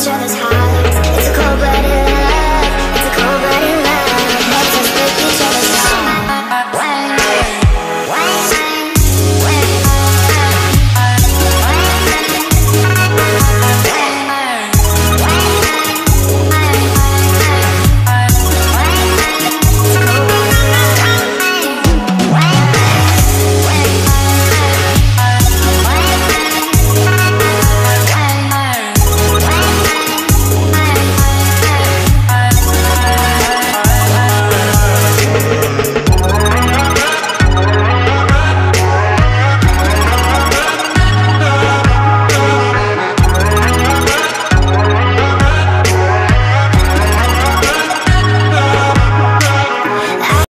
each other's hearts.